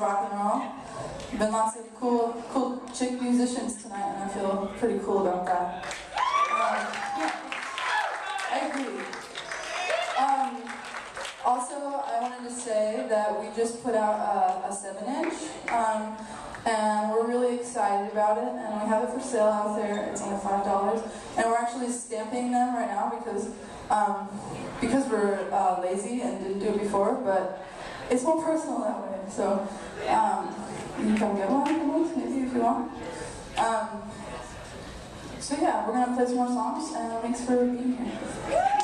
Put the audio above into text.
rock and roll. Been lots of cool cool chick musicians tonight, and I feel pretty cool about that. Um, yeah, I agree. Um, also, I wanted to say that we just put out a, a seven inch. Um, and we're really excited about it and we have it for sale out there it's only five dollars and we're actually stamping them right now because um, because we're uh, lazy and didn't do it before but it's more personal that way. So um, you can come get one maybe if you want. Um, so yeah we're gonna play some more songs and thanks for being here